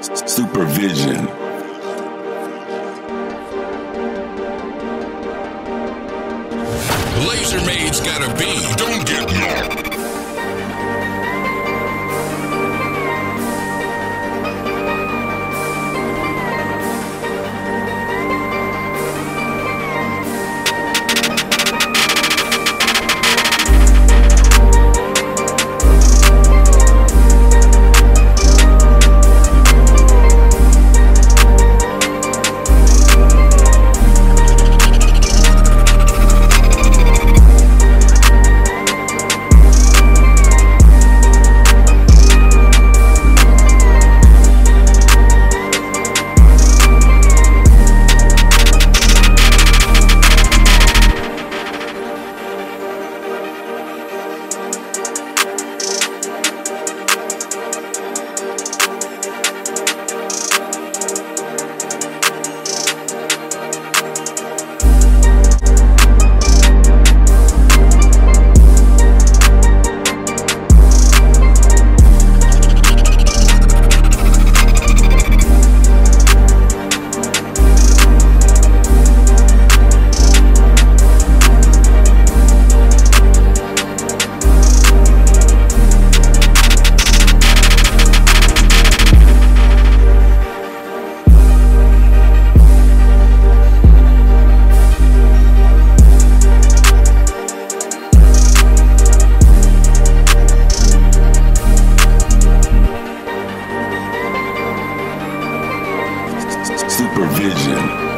supervision. Laser Maid's gotta be. Don't get knocked. vision.